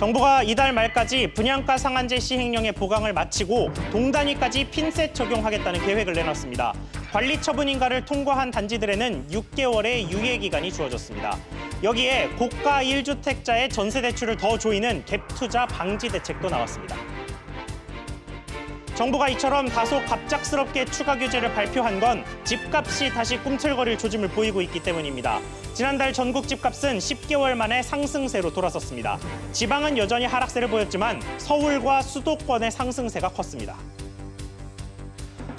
정부가 이달 말까지 분양가 상한제 시행령의 보강을 마치고 동단위까지 핀셋 적용하겠다는 계획을 내놨습니다. 관리 처분 인가를 통과한 단지들에는 6개월의 유예 기간이 주어졌습니다. 여기에 고가 1주택자의 전세 대출을 더 조이는 갭 투자 방지 대책도 나왔습니다. 정부가 이처럼 다소 갑작스럽게 추가 규제를 발표한 건 집값이 다시 꿈틀거릴 조짐을 보이고 있기 때문입니다. 지난달 전국 집값은 10개월 만에 상승세로 돌아섰습니다. 지방은 여전히 하락세를 보였지만 서울과 수도권의 상승세가 컸습니다.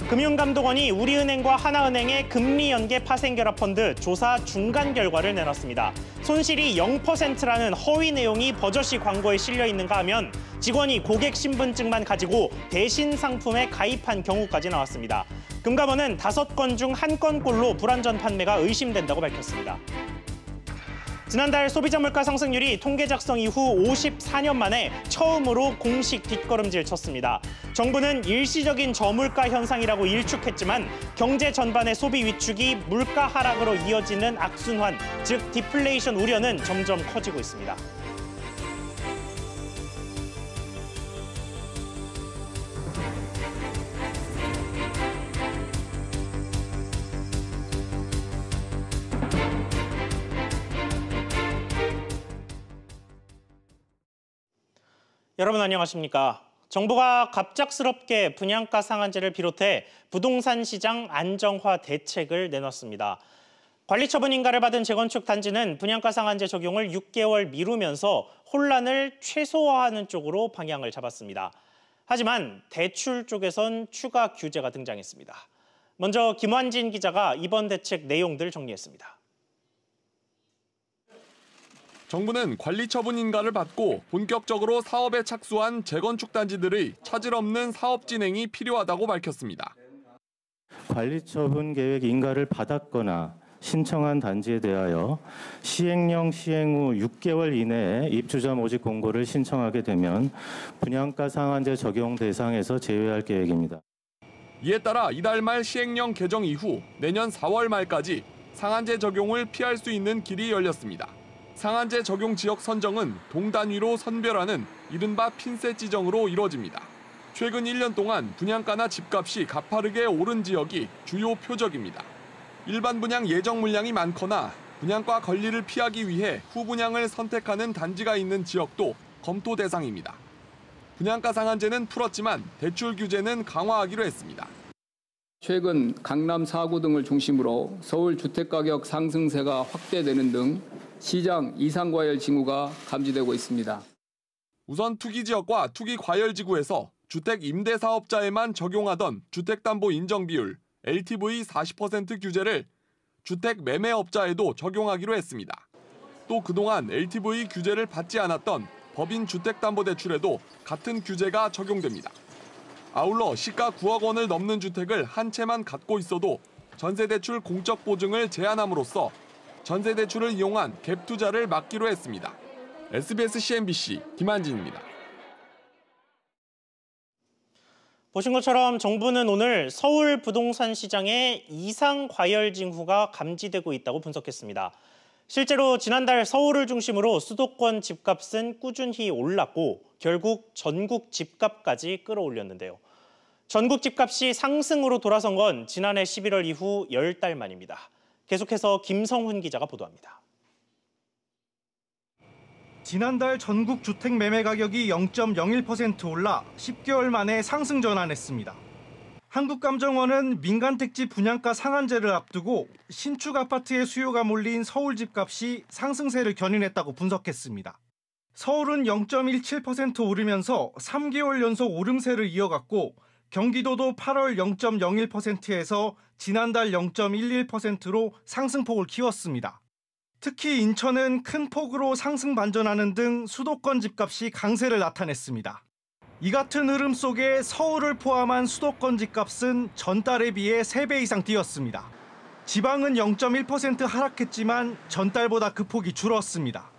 금융감독원이 우리은행과 하나은행의 금리 연계 파생 결합 펀드 조사 중간 결과를 내놨습니다. 손실이 0%라는 허위 내용이 버젓이 광고에 실려 있는가 하면 직원이 고객 신분증만 가지고 대신 상품에 가입한 경우까지 나왔습니다. 금감원은 다섯 건 중 한 건꼴로 불안전 판매가 의심된다고 밝혔습니다. 지난달 소비자 물가 상승률이 통계 작성 이후 54년 만에 처음으로 공식 뒷걸음질 쳤습니다. 정부는 일시적인 저물가 현상이라고 일축했지만 경제 전반의 소비 위축이 물가 하락으로 이어지는 악순환, 즉 디플레이션 우려는 점점 커지고 있습니다. 여러분 안녕하십니까? 정부가 갑작스럽게 분양가 상한제를 비롯해 부동산 시장 안정화 대책을 내놨습니다. 관리 처분 인가를 받은 재건축 단지는 분양가 상한제 적용을 6개월 미루면서 혼란을 최소화하는 쪽으로 방향을 잡았습니다. 하지만 대출 쪽에선 추가 규제가 등장했습니다. 먼저 김환진 기자가 이번 대책 내용들 정리했습니다. 정부는 관리 처분 인가를 받고 본격적으로 사업에 착수한 재건축 단지들의 차질 없는 사업 진행이 필요하다고 밝혔습니다. 관리 처분 계획 인가를 받았거나 신청한 단지에 대하여 시행령 시행 후 6개월 이내에 입주자 모집 공고를 신청하게 되면 분양가 상한제 적용 대상에서 제외할 계획입니다. 이에 따라 이달 말 시행령 개정 이후 내년 4월 말까지 상한제 적용을 피할 수 있는 길이 열렸습니다. 상한제 적용 지역 선정은 동단위로 선별하는 이른바 핀셋 지정으로 이뤄집니다. 최근 1년 동안 분양가나 집값이 가파르게 오른 지역이 주요 표적입니다. 일반 분양 예정 물량이 많거나 분양가 권리를 피하기 위해 후분양을 선택하는 단지가 있는 지역도 검토 대상입니다. 분양가 상한제는 풀었지만 대출 규제는 강화하기로 했습니다. 최근 강남 4구 등을 중심으로 서울 주택가격 상승세가 확대되는 등 시장 이상 과열 징후가 감지되고 있습니다. 우선 투기 지역과 투기 과열 지구에서 주택 임대 사업자에만 적용하던 주택담보 인정 비율 LTV 40% 규제를 주택 매매업자에도 적용하기로 했습니다. 또 그동안 LTV 규제를 받지 않았던 법인 주택담보대출에도 같은 규제가 적용됩니다. 아울러 시가 9억 원을 넘는 주택을 한 채만 갖고 있어도 전세대출 공적 보증을 제한함으로써 전세 대출을 이용한 갭 투자를 막기로 했습니다. SBS CNBC 김한진입니다. 보신 것처럼 정부는 오늘 서울 부동산 시장에 이상 과열 징후가 감지되고 있다고 분석했습니다. 실제로 지난달 서울을 중심으로 수도권 집값은 꾸준히 올랐고 결국 전국 집값까지 끌어올렸는데요. 전국 집값이 상승으로 돌아선 건 지난해 11월 이후 10달 만입니다. 계속해서 김성훈 기자가 보도합니다. 지난달 전국 주택 매매 가격이 0.01% 올라 10개월 만에 상승 전환했습니다. 한국감정원은 민간 택지 분양가 상한제를 앞두고 신축 아파트의 수요가 몰린 서울 집값이 상승세를 견인했다고 분석했습니다. 서울은 0.17% 오르면서 3개월 연속 오름세를 이어갔고 경기도도 8월 0.01%에서 지난달 0.11%로 상승폭을 키웠습니다. 특히 인천은 큰 폭으로 상승 반전하는 등 수도권 집값이 강세를 나타냈습니다. 이 같은 흐름 속에 서울을 포함한 수도권 집값은 전달에 비해 3배 이상 뛰었습니다. 지방은 0.1% 하락했지만 전달보다 그 폭이 줄었습니다.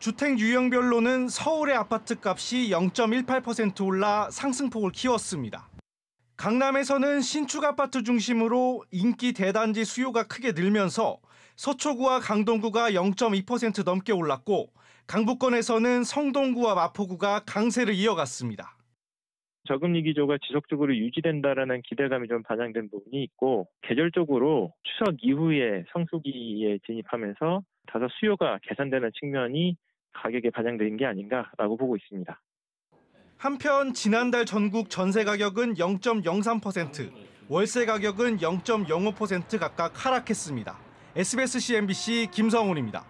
주택 유형별로는 서울의 아파트 값이 0.18% 올라 상승폭을 키웠습니다. 강남에서는 신축 아파트 중심으로 인기 대단지 수요가 크게 늘면서 서초구와 강동구가 0.2% 넘게 올랐고 강북권에서는 성동구와 마포구가 강세를 이어갔습니다. 저금리 기조가 지속적으로 유지된다라는 기대감이 좀 반영된 부분이 있고 계절적으로 추석 이후에 성수기에 진입하면서 다소 수요가 개선되는 측면이 가격에 반영된 게 아닌가라고 보고 있습니다. 한편 지난달 전국 전세 가격은 0.03%, 월세 가격은 0.05% 각각 하락했습니다. SBS CNBC 김성훈입니다.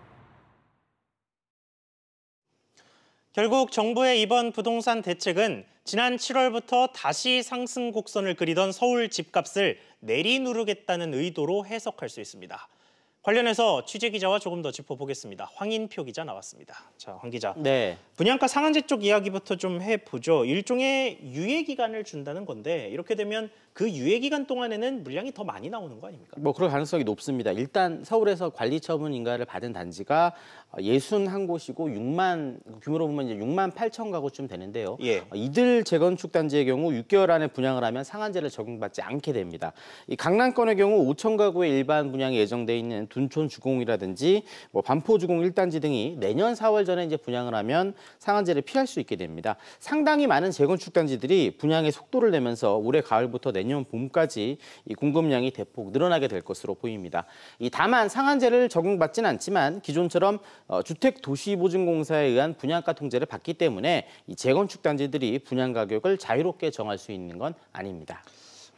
결국 정부의 이번 부동산 대책은 지난 7월부터 다시 상승 곡선을 그리던 서울 집값을 내리누르겠다는 의도로 해석할 수 있습니다. 관련해서 취재 기자와 조금 더 짚어보겠습니다. 황인표 기자 나왔습니다. 자, 황 기자. 네. 분양가 상한제 쪽 이야기부터 좀 해보죠. 일종의 유예 기간을 준다는 건데 이렇게 되면 그 유예 기간 동안에는 물량이 더 많이 나오는 거 아닙니까? 뭐 그럴 가능성이 높습니다. 일단 서울에서 관리 처분 인가를 받은 단지가 61곳이고 6만 규모로 보면 이제 6만 8천 가구쯤 되는데요. 예. 어, 이들 재건축 단지의 경우 6개월 안에 분양을 하면 상한제를 적용받지 않게 됩니다. 이 강남권의 경우 5천 가구의 일반 분양이 예정돼 있는 둔촌 주공이라든지 뭐 반포 주공 1단지 등이 내년 4월 전에 이제 분양을 하면 상한제를 피할 수 있게 됩니다. 상당히 많은 재건축 단지들이 분양의 속도를 내면서 올해 가을부터 내년 봄까지 이 공급량이 대폭 늘어나게 될 것으로 보입니다. 이 다만 상한제를 적용받지는 않지만 기존처럼 어, 주택도시보증공사에 의한 분양가 통제를 받기 때문에 이 재건축 단지들이 분양 가격을 자유롭게 정할 수 있는 건 아닙니다.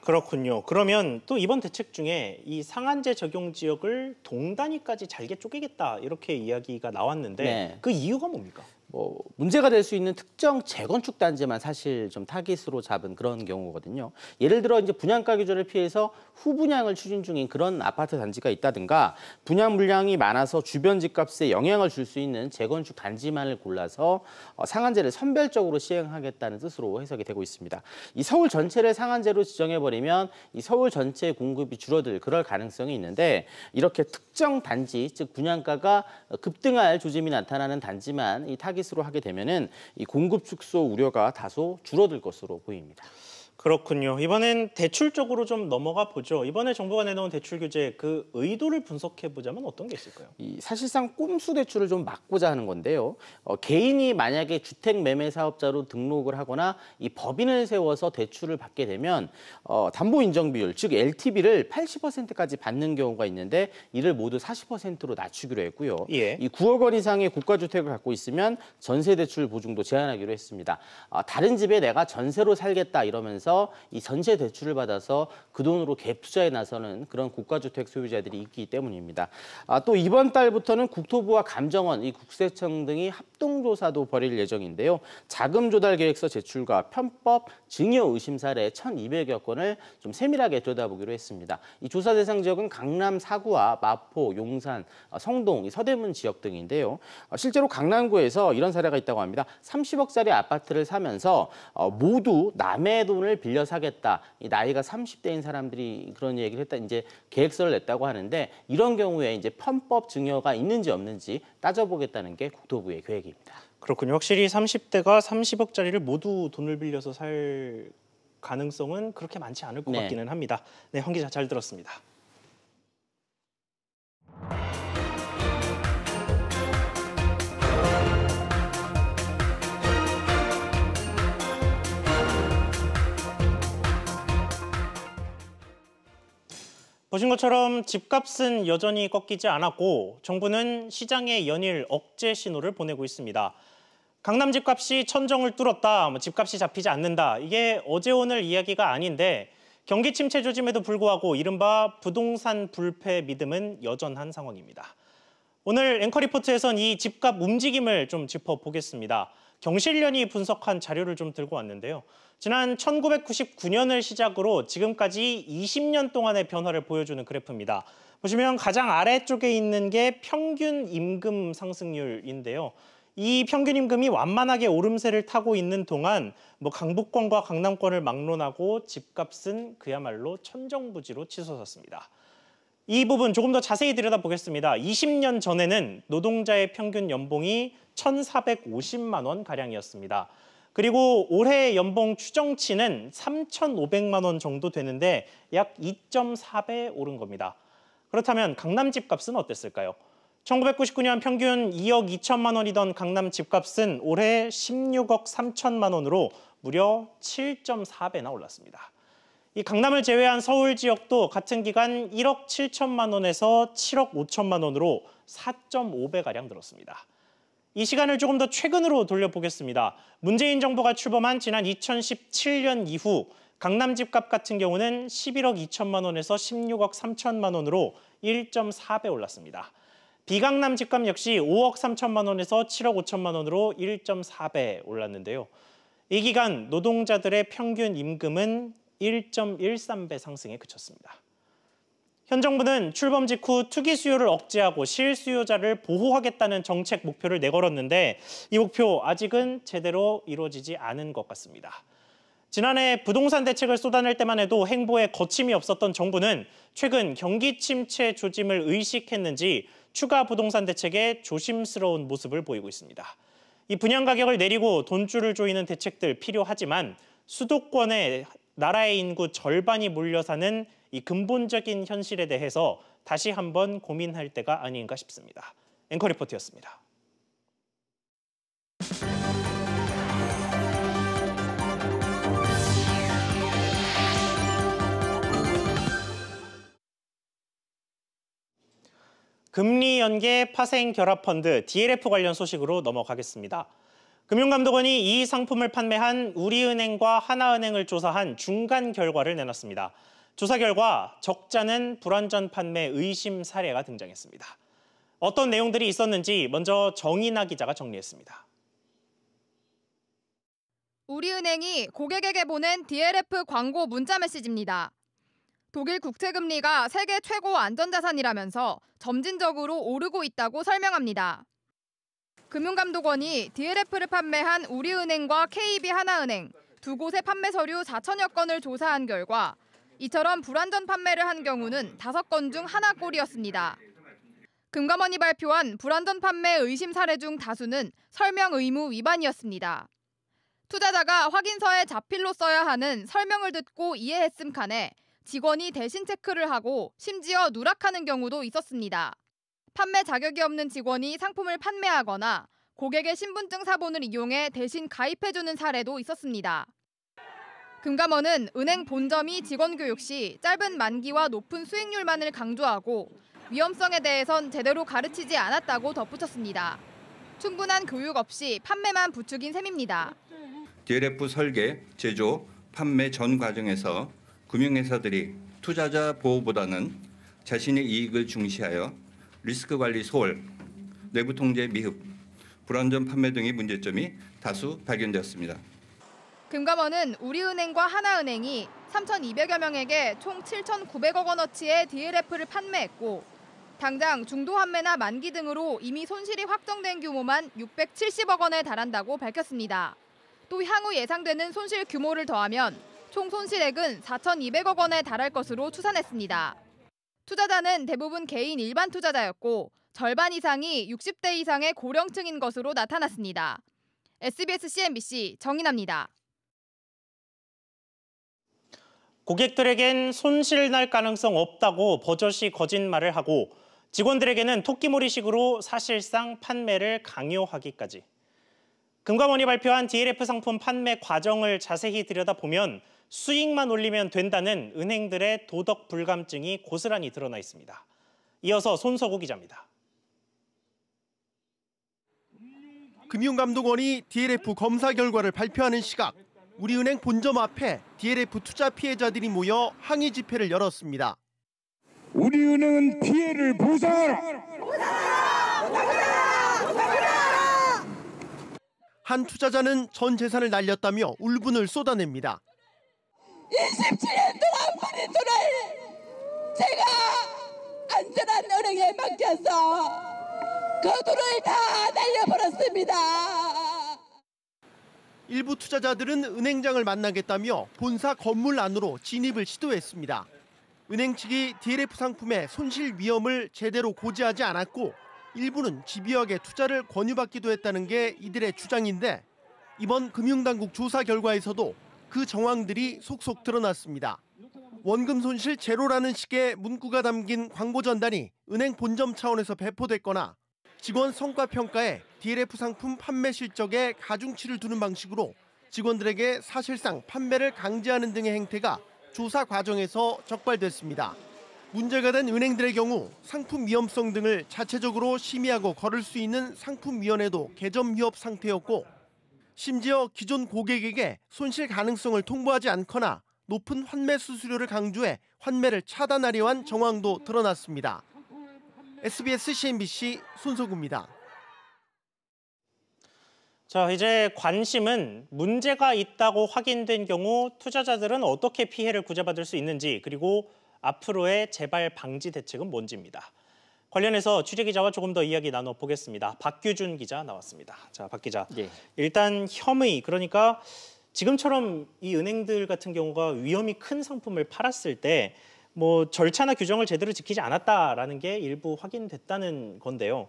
그렇군요. 그러면 또 이번 대책 중에 이 상한제 적용 지역을 동단위까지 잘게 쪼개겠다 이렇게 이야기가 나왔는데 네. 그 이유가 뭡니까? 뭐 문제가 될 수 있는 특정 재건축 단지만 사실 좀 타깃으로 잡은 그런 경우거든요. 예를 들어 이제 분양가 기준을 피해서 후분양을 추진 중인 그런 아파트 단지가 있다든가 분양 물량이 많아서 주변 집값에 영향을 줄 수 있는 재건축 단지만을 골라서 어, 상한제를 선별적으로 시행하겠다는 뜻으로 해석이 되고 있습니다. 이 서울 전체를 상한제로 지정해 버리면 이 서울 전체 공급이 줄어들 그럴 가능성이 있는데 이렇게 특정 단지 즉 분양가가 급등할 조짐이 나타나는 단지만 이 타깃 으로 하게 되면은 이 공급 축소 우려가 다소 줄어들 것으로 보입니다. 그렇군요. 이번엔 대출 쪽으로 좀 넘어가 보죠. 이번에 정부가 내놓은 대출 규제 그 의도를 분석해 보자면 어떤 게 있을까요? 이 사실상 꼼수 대출을 좀 막고자 하는 건데요. 어, 개인이 만약에 주택 매매 사업자로 등록을 하거나 이 법인을 세워서 대출을 받게 되면 어, 담보 인정 비율 즉 LTV를 80%까지 받는 경우가 있는데 이를 모두 40%로 낮추기로 했고요. 예. 이 9억 원 이상의 국가 주택을 갖고 있으면 전세 대출 보증도 제한하기로 했습니다. 아, 다른 집에 내가 전세로 살겠다 이러면서 이 전세 대출을 받아서 그 돈으로 갭 투자에 나서는 그런 국가 주택 소유자들이 있기 때문입니다. 아, 또 이번 달부터는 국토부와 감정원, 이 국세청 등이 합동 조사도 벌일 예정인데요. 자금 조달 계획서 제출과 편법 증여 의심 사례 1,200여 건을 좀 세밀하게 들여다보기로 했습니다. 이 조사 대상 지역은 강남 4구와 마포, 용산, 어, 성동, 이 서대문 지역 등인데요. 어, 실제로 강남구에서 이런 사례가 있다고 합니다. 30억짜리 아파트를 사면서 어, 모두 남의 돈을 빌려 사겠다. 이 나이가 30대인 사람들이 그런 얘기를 했다. 이제 계획서를 냈다고 하는데 이런 경우에 이제 편법 증여가 있는지 없는지 따져보겠다는 게 국토부의 계획입니다. 그렇군요. 확실히 30대가 30억짜리를 모두 돈을 빌려서 살 가능성은 그렇게 많지 않을 것 네. 같기는 합니다. 네, 황 기자 잘 들었습니다. 보신 것처럼 집값은 여전히 꺾이지 않았고 정부는 시장의 연일 억제 신호를 보내고 있습니다. 강남 집값이 천정을 뚫었다, 뭐 집값이 잡히지 않는다. 이게 어제 오늘 이야기가 아닌데 경기 침체 조짐에도 불구하고 이른바 부동산 불패 믿음은 여전한 상황입니다. 오늘 앵커 리포트에선 이 집값 움직임을 좀 짚어보겠습니다. 경실련이 분석한 자료를 좀 들고 왔는데요. 지난 1999년을 시작으로 지금까지 20년 동안의 변화를 보여주는 그래프입니다. 보시면 가장 아래쪽에 있는 게 평균 임금 상승률인데요. 이 평균 임금이 완만하게 오름세를 타고 있는 동안 뭐 강북권과 강남권을 막론하고 집값은 그야말로 천정부지로 치솟았습니다. 이 부분 조금 더 자세히 들여다보겠습니다. 20년 전에는 노동자의 평균 연봉이 1,450만 원 가량이었습니다. 그리고 올해 연봉 추정치는 3,500만 원 정도 되는데 약 2.4배 오른 겁니다. 그렇다면 강남 집값은 어땠을까요? 1999년 평균 2억 2천만 원이던 강남 집값은 올해 16억 3천만 원으로 무려 7.4배나 올랐습니다. 이 강남을 제외한 서울 지역도 같은 기간 1억 7천만 원에서 7억 5천만 원으로 4.5배가량 늘었습니다. 이 시간을 조금 더 최근으로 돌려보겠습니다. 문재인 정부가 출범한 지난 2017년 이후 강남 집값 같은 경우는 11억 2천만 원에서 16억 3천만 원으로 1.4배 올랐습니다. 비강남 집값 역시 5억 3천만 원에서 7억 5천만 원으로 1.4배 올랐는데요. 이 기간 노동자들의 평균 임금은 1.13배 상승에 그쳤습니다. 현 정부는 출범 직후 투기 수요를 억제하고 실수요자를 보호하겠다는 정책 목표를 내걸었는데 이 목표 아직은 제대로 이루어지지 않은 것 같습니다. 지난해 부동산 대책을 쏟아낼 때만 해도 행보에 거침이 없었던 정부는 최근 경기 침체 조짐을 의식했는지 추가 부동산 대책에 조심스러운 모습을 보이고 있습니다. 이 분양 가격을 내리고 돈줄을 조이는 대책들 필요하지만 수도권에 나라의 인구 절반이 몰려 사는 이 근본적인 현실에 대해서 다시 한번 고민할 때가 아닌가 싶습니다. 앵커 리포트였습니다. 금리 연계 파생 결합 펀드 DLF 관련 소식으로 넘어가겠습니다. 금융감독원이 이 상품을 판매한 우리은행과 하나은행을 조사한 중간 결과를 내놨습니다. 조사 결과 적자는 불완전 판매 의심 사례가 등장했습니다. 어떤 내용들이 있었는지 먼저 정인아 기자가 정리했습니다. 우리은행이 고객에게 보낸 DLF 광고 문자 메시지입니다. 독일 국채금리가 세계 최고 안전자산이라면서 점진적으로 오르고 있다고 설명합니다. 금융감독원이 DLF를 판매한 우리은행과 KB 하나은행 두 곳의 판매 서류 4천여 건을 조사한 결과 이처럼 불완전 판매를 한 경우는 5건 중 하나 꼴이었습니다. 금감원이 발표한 불완전 판매 의심 사례 중 다수는 설명 의무 위반이었습니다. 투자자가 확인서에 자필로 써야 하는 설명을 듣고 이해했음 칸에 직원이 대신 체크를 하고 심지어 누락하는 경우도 있었습니다. 판매 자격이 없는 직원이 상품을 판매하거나 고객의 신분증 사본을 이용해 대신 가입해주는 사례도 있었습니다. 금감원은 은행 본점이 직원 교육 시 짧은 만기와 높은 수익률만을 강조하고 위험성에 대해선 제대로 가르치지 않았다고 덧붙였습니다. 충분한 교육 없이 판매만 부추긴 셈입니다. DLF 설계, 제조, 판매 전 과정에서 금융회사들이 투자자 보호보다는 자신의 이익을 중시하여 리스크 관리 소홀, 내부 통제 미흡, 불안전 판매 등의 문제점이 다수 발견되었습니다. 금감원은 우리은행과 하나은행이 3,200여 명에게 총 7,900억 원어치의 DLF를 판매했고 당장 중도 환매나 만기 등으로 이미 손실이 확정된 규모만 670억 원에 달한다고 밝혔습니다. 또 향후 예상되는 손실 규모를 더하면 총 손실액은 4,200억 원에 달할 것으로 추산했습니다. 투자자는 대부분 개인 일반 투자자였고 절반 이상이 60대 이상의 고령층인 것으로 나타났습니다. SBS CNBC 정인합니다. 고객들에겐 손실 날 가능성 없다고 버젓이 거짓말을 하고 직원들에게는 토끼몰이식으로 사실상 판매를 강요하기까지. 금감원이 발표한 DLF 상품 판매 과정을 자세히 들여다보면 수익만 올리면 된다는 은행들의 도덕 불감증이 고스란히 드러나 있습니다. 이어서 손석우 기자입니다. 금융감독원이 DLF 검사 결과를 발표하는 시각 우리은행 본점 앞에 DLF 투자 피해자들이 모여 항의 집회를 열었습니다. 우리은행은 피해를 보상하라. 한 투자자는 전 재산을 날렸다며 울분을 쏟아냅니다. 27년 동안 버린 돈을 제가 안전한 은행에 맡겨서 그 돈을 다 날려버렸습니다. 일부 투자자들은 은행장을 만나겠다며 본사 건물 안으로 진입을 시도했습니다. 은행 측이 DLF 상품의 손실 위험을 제대로 고지하지 않았고 일부는 집요하게 투자를 권유받기도 했다는 게 이들의 주장인데 이번 금융당국 조사 결과에서도 그 정황들이 속속 드러났습니다. 원금 손실 제로라는 식의 문구가 담긴 광고 전단이 은행 본점 차원에서 배포됐거나 직원 성과 평가에 DLF 상품 판매 실적에 가중치를 두는 방식으로 직원들에게 사실상 판매를 강제하는 등의 행태가 조사 과정에서 적발됐습니다. 문제가 된 은행들의 경우 상품 위험성 등을 자체적으로 심의하고 거를 수 있는 상품위원회도 개점 휴업 상태였고 심지어 기존 고객에게 손실 가능성을 통보하지 않거나 높은 환매 수수료를 강조해 환매를 차단하려 한 정황도 드러났습니다. SBS CNBC 손석우입니다. 자, 이제 관심은 문제가 있다고 확인된 경우 투자자들은 어떻게 피해를 구제받을 수 있는지 그리고 앞으로의 재발 방지 대책은 뭔지입니다. 관련해서 취재 기자와 조금 더 이야기 나눠 보겠습니다. 박규준 기자 나왔습니다. 자, 박 기자. 예. 일단 혐의 그러니까 지금처럼 이 은행들 같은 경우가 위험이 큰 상품을 팔았을 때 뭐 절차나 규정을 제대로 지키지 않았다라는 게 일부 확인됐다는 건데요.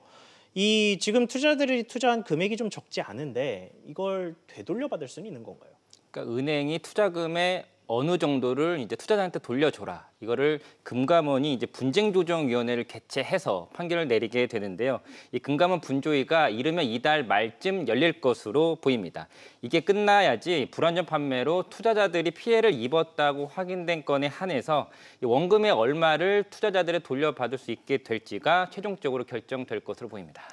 이 지금 투자들이 투자한 금액이 좀 적지 않은데 이걸 되돌려 받을 수는 있는 건가요? 그러니까 은행이 투자금의 어느 정도를 이제 투자자한테 돌려줘라. 이거를 금감원이 이제 분쟁조정위원회를 개최해서 판결을 내리게 되는데요. 이 금감원 분조위가 이르면 이달 말쯤 열릴 것으로 보입니다. 이게 끝나야지 불안전 판매로 투자자들이 피해를 입었다고 확인된 건에 한해서 원금의 얼마를 투자자들에 돌려받을 수 있게 될지가 최종적으로 결정될 것으로 보입니다.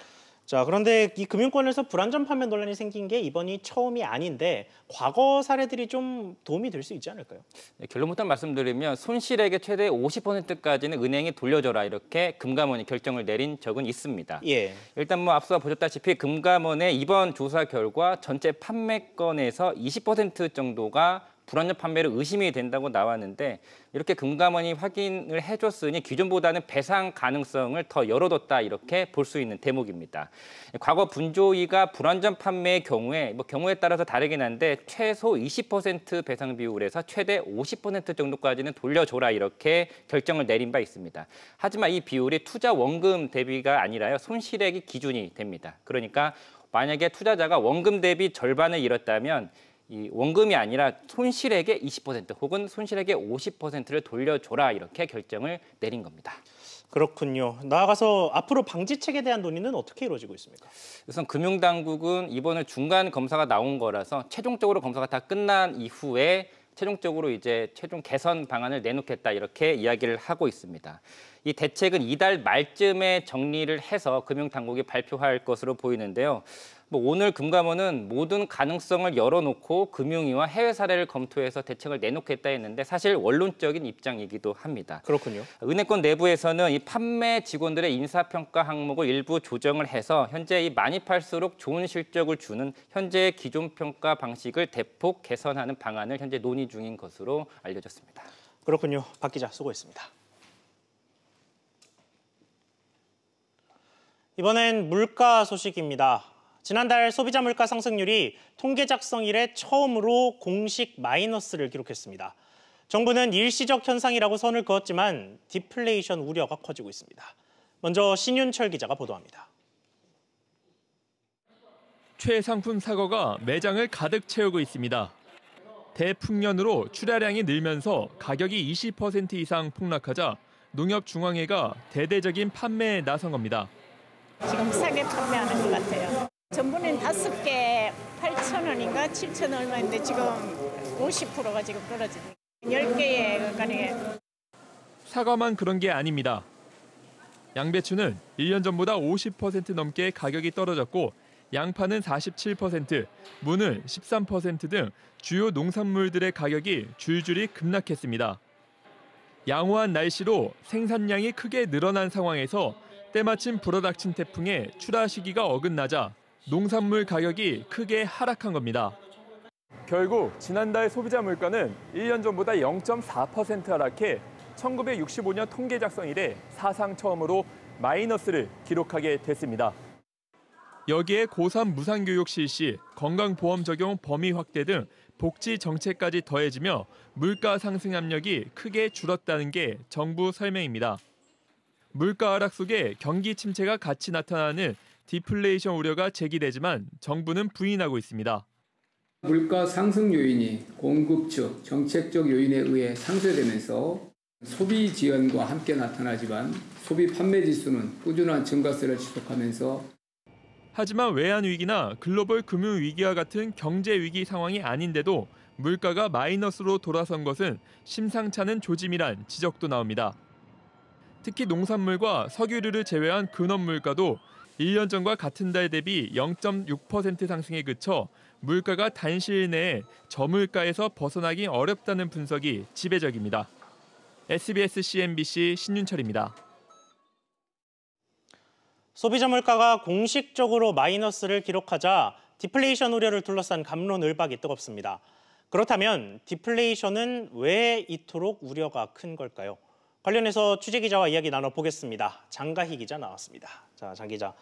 자, 그런데 이 금융권에서 불안전 판매 논란이 생긴 게 이번이 처음이 아닌데 과거 사례들이 좀 도움이 될 수 있지 않을까요? 네, 결론부터 말씀드리면 손실액의 최대 50%까지는 은행이 돌려줘라 이렇게 금감원이 결정을 내린 적은 있습니다. 예. 일단 뭐 앞서 보셨다시피 금감원의 이번 조사 결과 전체 판매건에서 20% 정도가 불안전 판매로 의심이 된다고 나왔는데 이렇게 금감원이 확인을 해줬으니 기존보다는 배상 가능성을 더 열어뒀다 이렇게 볼 수 있는 대목입니다. 과거 분조위가 불안전 판매의 경우에 뭐 경우에 따라서 다르긴 한데 최소 20% 배상 비율에서 최대 50% 정도까지는 돌려줘라 이렇게 결정을 내린 바 있습니다. 하지만 이 비율이 투자 원금 대비가 아니라요 손실액이 기준이 됩니다. 그러니까 만약에 투자자가 원금 대비 절반을 잃었다면 이 원금이 아니라 손실액의 20% 혹은 손실액의 50%를 돌려줘라 이렇게 결정을 내린 겁니다. 그렇군요. 나아가서 앞으로 방지책에 대한 논의는 어떻게 이루어지고 있습니까? 우선 금융당국은 이번에 중간 검사가 나온 거라서 최종적으로 검사가 다 끝난 이후에 최종적으로 이제 최종 개선 방안을 내놓겠다 이렇게 이야기를 하고 있습니다. 이 대책은 이달 말쯤에 정리를 해서 금융당국이 발표할 것으로 보이는데요. 뭐 오늘 금감원은 모든 가능성을 열어놓고 금융위와 해외 사례를 검토해서 대책을 내놓겠다 했는데 사실 원론적인 입장이기도 합니다. 그렇군요. 은행권 내부에서는 이 판매 직원들의 인사평가 항목을 일부 조정을 해서 현재 이 많이 팔수록 좋은 실적을 주는 현재의 기존 평가 방식을 대폭 개선하는 방안을 현재 논의 중인 것으로 알려졌습니다. 그렇군요. 박 기자 수고했습니다. 이번엔 물가 소식입니다. 지난달 소비자 물가 상승률이 통계 작성 이래 처음으로 공식 마이너스를 기록했습니다. 정부는 일시적 현상이라고 선을 그었지만 디플레이션 우려가 커지고 있습니다. 먼저 신윤철 기자가 보도합니다. 최상품 사과가 매장을 가득 채우고 있습니다. 대풍년으로 출하량이 늘면서 가격이 20% 이상 폭락하자 농협중앙회가 대대적인 판매에 나선 겁니다. 지금 싸게 판매하는 것 같아요. 전분은 다섯 개 8천 원인가 7천 얼마인데 지금 50%가 지금 떨어지네. 10개에 그러니까 사과만 그런 게 아닙니다. 양배추는 1년 전보다 50% 넘게 가격이 떨어졌고 양파는 47%, 무는 13%등 주요 농산물들의 가격이 줄줄이 급락했습니다. 양호한 날씨로 생산량이 크게 늘어난 상황에서 때마침 불어닥친 태풍에 출하 시기가 어긋나자 농산물 가격이 크게 하락한 겁니다. 결국 지난달 소비자 물가는 1년 전보다 0.4% 하락해 1965년 통계 작성 이래 사상 처음으로 마이너스를 기록하게 됐습니다. 여기에 고3 무상교육 실시, 건강보험 적용 범위 확대 등 복지 정책까지 더해지며 물가 상승 압력이 크게 줄었다는 게 정부 설명입니다. 물가 하락 속에 경기 침체가 같이 나타나는 디플레이션 우려가 제기되지만 정부는 부인하고 있습니다. 물가 상승 요인이 공급 측 정책적 요인에 의해 상쇄되면서 소비 지연과 함께 나타나지만 소비 판매 지수는 꾸준한 증가세를 지속하면서 하지만 외환 위기나 글로벌 금융 위기와 같은 경제 위기 상황이 아닌데도 물가가 마이너스로 돌아선 것은 심상찮은 조짐이란 지적도 나옵니다. 특히 농산물과 석유류를 제외한 근원 물가도 1년 전과 같은 달 대비 0.6% 상승에 그쳐 물가가 단시일 내에 저물가에서 벗어나기 어렵다는 분석이 지배적입니다. SBS CNBC 신윤철입니다. 소비자 물가가 공식적으로 마이너스를 기록하자 디플레이션 우려를 둘러싼 감론을박이 뜨겁습니다. 그렇다면 디플레이션은 왜 이토록 우려가 큰 걸까요? 관련해서 취재 기자와 이야기 나눠보겠습니다. 장가희 기자 나왔습니다. 자, 장 기자.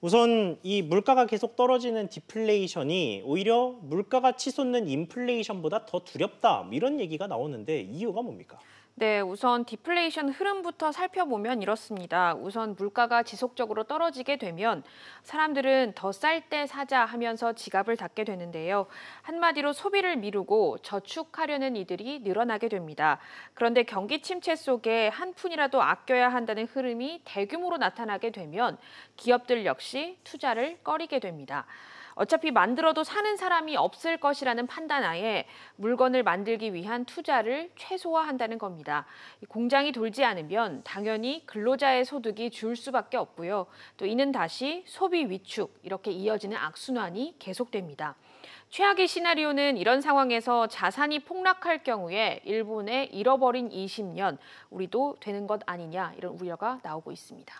우선 이 물가가 계속 떨어지는 디플레이션이 오히려 물가가 치솟는 인플레이션보다 더 두렵다 이런 얘기가 나오는데 이유가 뭡니까? 네, 우선 디플레이션 흐름부터 살펴보면 이렇습니다. 우선 물가가 지속적으로 떨어지게 되면 사람들은 더 쌀 때 사자 하면서 지갑을 닫게 되는데요. 한마디로 소비를 미루고 저축하려는 이들이 늘어나게 됩니다. 그런데 경기 침체 속에 한 푼이라도 아껴야 한다는 흐름이 대규모로 나타나게 되면 기업들 역시 투자를 꺼리게 됩니다. 어차피 만들어도 사는 사람이 없을 것이라는 판단하에 물건을 만들기 위한 투자를 최소화한다는 겁니다. 공장이 돌지 않으면 당연히 근로자의 소득이 줄 수밖에 없고요. 또 이는 다시 소비 위축 이렇게 이어지는 악순환이 계속됩니다. 최악의 시나리오는 이런 상황에서 자산이 폭락할 경우에 일본의 잃어버린 20년 우리도 되는 것 아니냐 이런 우려가 나오고 있습니다.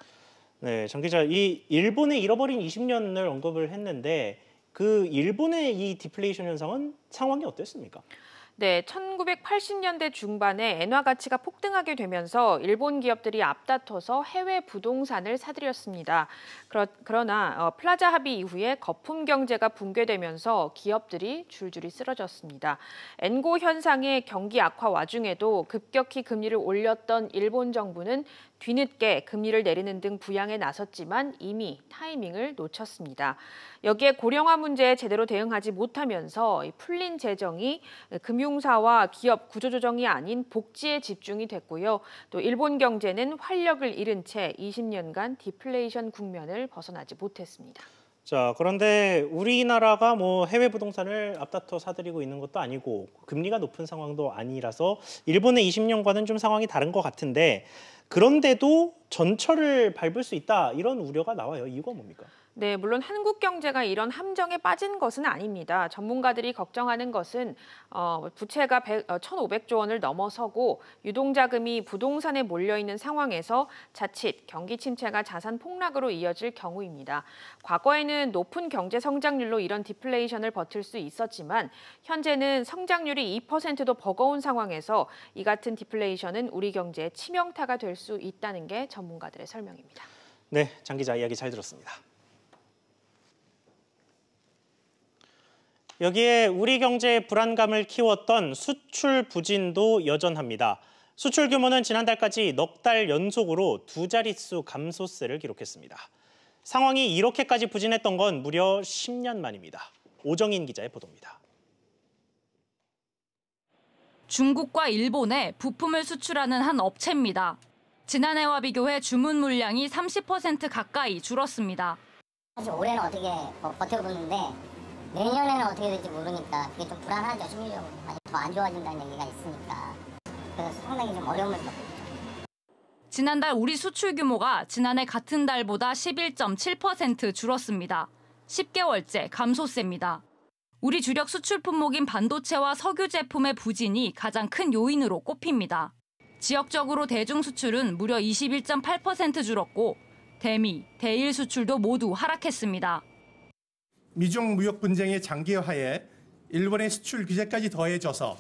네, 장 기자, 이 일본의 잃어버린 20년을 언급을 했는데 그 일본의 이 디플레이션 현상은 상황이 어땠습니까? 네, 1980년대 중반에 엔화 가치가 폭등하게 되면서 일본 기업들이 앞다퉈서 해외 부동산을 사들였습니다. 그러, 나 어, 플라자 합의 이후에 거품 경제가 붕괴되면서 기업들이 줄줄이 쓰러졌습니다. 엔고 현상의 경기 악화 와중에도 급격히 금리를 올렸던 일본 정부는 뒤늦게 금리를 내리는 등 부양에 나섰지만 이미 타이밍을 놓쳤습니다. 여기에 고령화 문제에 제대로 대응하지 못하면서 풀린 재정이 금융사와 기업 구조조정이 아닌 복지에 집중이 됐고요. 또 일본 경제는 활력을 잃은 채 20년간 디플레이션 국면을 벗어나지 못했습니다. 자, 그런데 우리나라가 뭐 해외 부동산을 앞다퉈 사들이고 있는 것도 아니고 금리가 높은 상황도 아니라서 일본의 20년과는 좀 상황이 다른 것 같은데 그런데도 전철을 밟을 수 있다 이런 우려가 나와요. 이유가 뭡니까? 네, 물론 한국 경제가 이런 함정에 빠진 것은 아닙니다. 전문가들이 걱정하는 것은 어, 부채가 100, 어, 1,500조 원을 넘어서고 유동자금이 부동산에 몰려 있는 상황에서 자칫 경기 침체가 자산 폭락으로 이어질 경우입니다. 과거에는 높은 경제 성장률로 이런 디플레이션을 버틸 수 있었지만 현재는 성장률이 2%도 버거운 상황에서 이 같은 디플레이션은 우리 경제에 치명타가 될수 있다는 게 전문가들의 설명입니다. 네, 장 기자 이야기 잘 들었습니다. 여기에 우리 경제의 불안감을 키웠던 수출 부진도 여전합니다. 수출 규모는 지난달까지 넉 달 연속으로 두 자릿수 감소세를 기록했습니다. 상황이 이렇게까지 부진했던 건 무려 10년 만입니다. 오정인 기자의 보도입니다. 중국과 일본에 부품을 수출하는 한 업체입니다. 지난해와 비교해 주문 물량이 30% 가까이 줄었습니다. 사실 올해는 어떻게 버텨보는데 내년에는 어떻게 될지 모르니까 그게 좀 불안하죠. 심리적으로. 더안 좋아진다는 얘기가 있으니까. 그래서 상당히 좀 어려움을 겪고 있죠. 지난달 우리 수출 규모가 지난해 같은 달보다 11.7% 줄었습니다. 10개월째 감소세입니다. 우리 주력 수출 품목인 반도체와 석유 제품의 부진이 가장 큰 요인으로 꼽힙니다. 지역적으로 대중 수출은 무려 21.8% 줄었고 대미, 대일 수출도 모두 하락했습니다. 미중 무역 분쟁의 장기화에 일본의 수출 규제까지 더해져서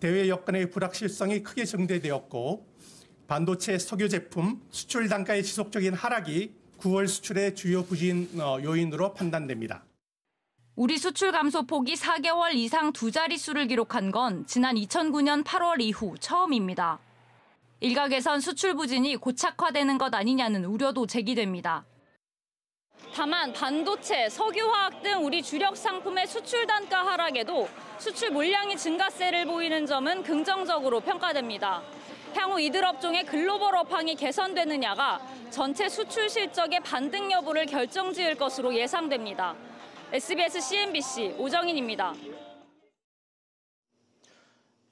대외 여건의 불확실성이 크게 증대되었고 반도체 석유 제품 수출 단가의 지속적인 하락이 9월 수출의 주요 부진 어, 요인으로 판단됩니다. 우리 수출 감소 폭이 4개월 이상 두 자릿수를 기록한 건 지난 2009년 8월 이후 처음입니다. 일각에선 수출 부진이 고착화되는 것 아니냐는 우려도 제기됩니다. 다만 반도체, 석유화학 등 우리 주력 상품의 수출 단가 하락에도 수출 물량이 증가세를 보이는 점은 긍정적으로 평가됩니다. 향후 이들 업종의 글로벌 업황이 개선되느냐가 전체 수출 실적의 반등 여부를 결정지을 것으로 예상됩니다. SBS CNBC 오정인입니다.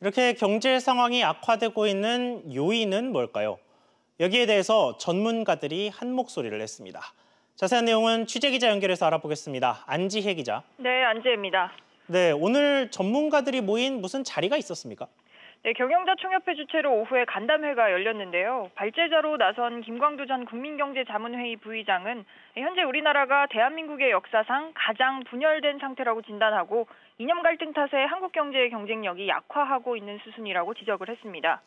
이렇게 경제 상황이 악화되고 있는 요인은 뭘까요? 여기에 대해서 전문가들이 한 목소리를 냈습니다. 자세한 내용은 취재 기자 연결해서 알아보겠습니다. 안지혜 기자. 네, 안지혜입니다. 네, 오늘 전문가들이 모인 무슨 자리가 있었습니까? 네, 경영자 총협회 주최로 오후에 간담회가 열렸는데요. 발제자로 나선 김광두 전 국민경제자문회의 부의장은 현재 우리나라가 대한민국의 역사상 가장 분열된 상태라고 진단하고 이념 갈등 탓에 한국 경제의 경쟁력이 약화하고 있는 수순이라고 지적을 했습니다.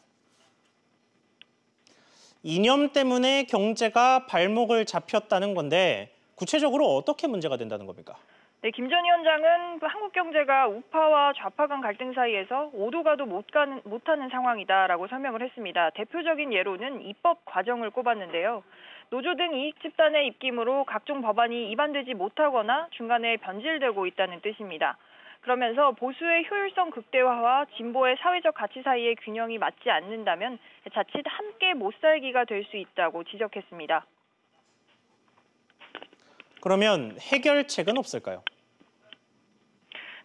이념 때문에 경제가 발목을 잡혔다는 건데 구체적으로 어떻게 문제가 된다는 겁니까? 네, 김 전 위원장은 그 한국 경제가 우파와 좌파 간 갈등 사이에서 오도 가도 못 가는, 못하는 상황이다라고 설명을 했습니다. 대표적인 예로는 입법 과정을 꼽았는데요. 노조 등 이익 집단의 입김으로 각종 법안이 입안되지 못하거나 중간에 변질되고 있다는 뜻입니다. 그러면서 보수의 효율성 극대화와 진보의 사회적 가치 사이의 균형이 맞지 않는다면 자칫 함께 못 살기가 될 수 있다고 지적했습니다. 그러면 해결책은 없을까요?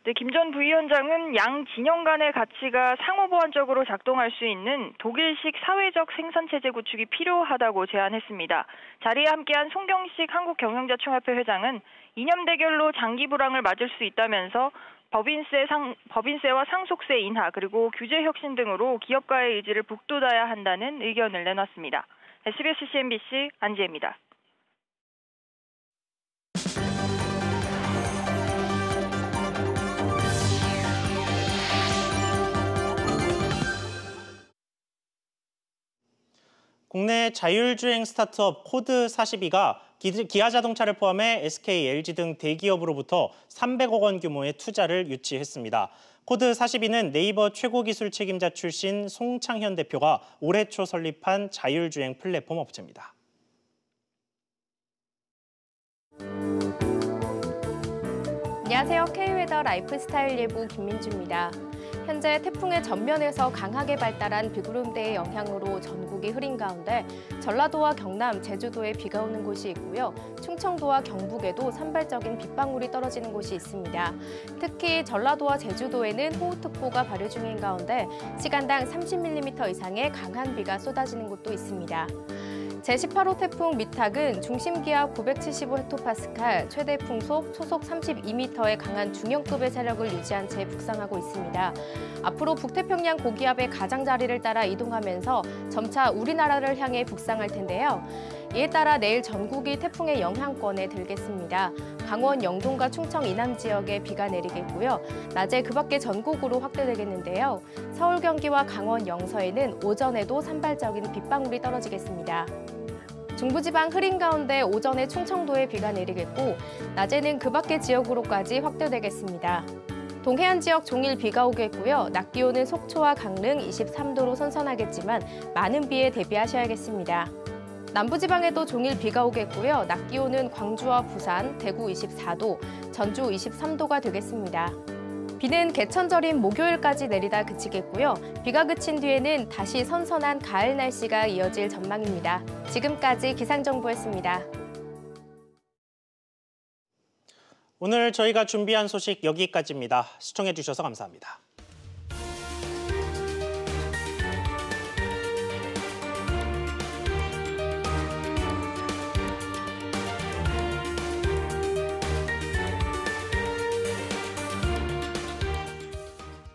네, 김전 부위원장은 양 진영 간의 가치가 상호 보완적으로 작동할 수 있는 독일식 사회적 생산체제 구축이 필요하다고 제안했습니다. 자리에 함께한 송경식 한국경영자총협회 회장은 이념 대결로 장기 불황을 맞을 수 있다면서 법인세 상, 법인세와 상속세 인하 그리고 규제 혁신 등으로 기업가의 의지를 북돋아야 한다는 의견을 내놨습니다. SBS CNBC 안지혜입니다. 국내 자율주행 스타트업 코드42가 기아 자동차를 포함해 SK, LG 등 대기업으로부터 300억 원 규모의 투자를 유치했습니다. 코드 42는 네이버 최고 기술 책임자 출신 송창현 대표가 올해 초 설립한 자율주행 플랫폼 업체입니다. 안녕하세요. K웨더 라이프스타일 예보 김민주입니다. 현재 태풍의 전면에서 강하게 발달한 비구름대의 영향으로 전국이 흐린 가운데 전라도와 경남, 제주도에 비가 오는 곳이 있고요. 충청도와 경북에도 산발적인 빗방울이 떨어지는 곳이 있습니다. 특히 전라도와 제주도에는 호우특보가 발효 중인 가운데 시간당 30mm 이상의 강한 비가 쏟아지는 곳도 있습니다. 제18호 태풍 미탁은 중심기압 975 헥토파스칼, 최대 풍속 초속 32m의 강한 중형급의 세력을 유지한 채 북상하고 있습니다. 앞으로 북태평양 고기압의 가장자리를 따라 이동하면서 점차 우리나라를 향해 북상할 텐데요. 이에 따라 내일 전국이 태풍의 영향권에 들겠습니다. 강원 영동과 충청 이남 지역에 비가 내리겠고요. 낮에 그 밖에 전국으로 확대되겠는데요. 서울 경기와 강원 영서에는 오전에도 산발적인 빗방울이 떨어지겠습니다. 중부지방 흐린 가운데 오전에 충청도에 비가 내리겠고 낮에는 그 밖의 지역으로까지 확대되겠습니다. 동해안 지역 종일 비가 오겠고요. 낮 기온은 속초와 강릉 23도로 선선하겠지만 많은 비에 대비하셔야겠습니다. 남부지방에도 종일 비가 오겠고요. 낮 기온은 광주와 부산, 대구 24도, 전주 23도가 되겠습니다. 비는 개천절인 목요일까지 내리다 그치겠고요. 비가 그친 뒤에는 다시 선선한 가을 날씨가 이어질 전망입니다. 지금까지 기상정보였습니다. 오늘 저희가 준비한 소식 여기까지입니다. 시청해주셔서 감사합니다.